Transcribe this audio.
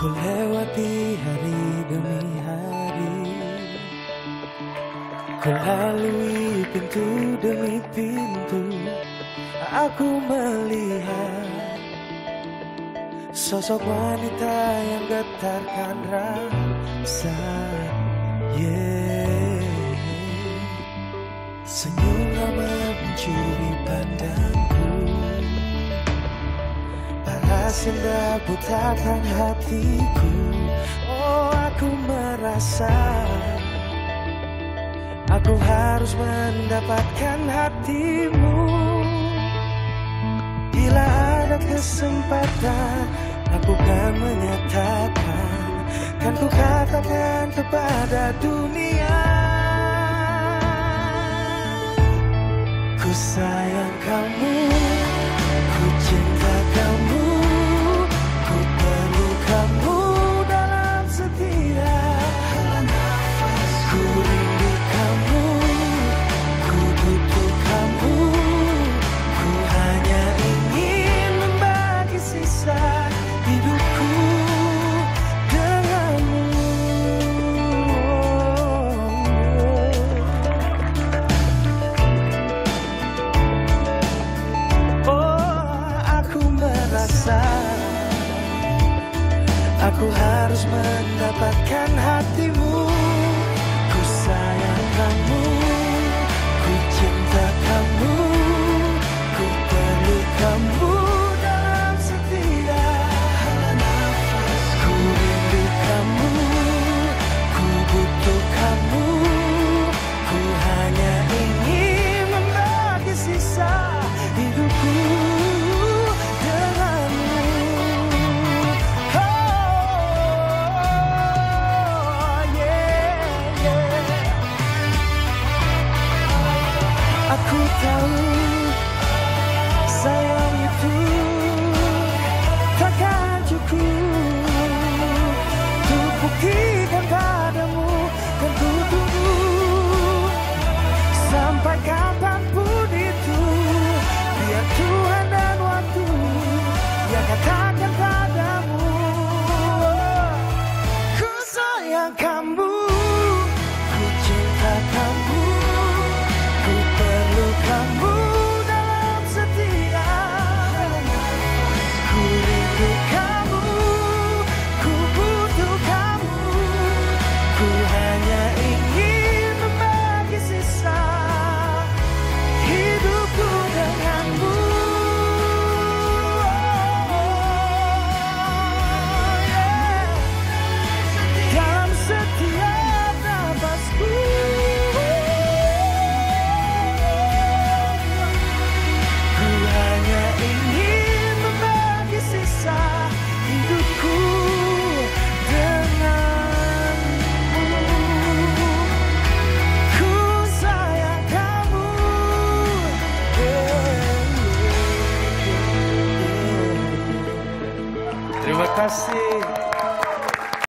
Ku lewati hari demi hari Ku lalui pintu demi pintu Aku melihat Sosok wanita yang getarkan rasa yeah. Senyumnya mencuri pandangku Paras indah butakan hatiku Oh aku merasa Aku harus mendapatkan hatimu kesempatan. Aku kan menyatakan Kan ku katakan kepada dunia. Ku sayang kamu Ku cinta kamu Aku harus mendapatkan hatimu. Ku sayang kamu. Ku tahu sayang itu ain't Cacete.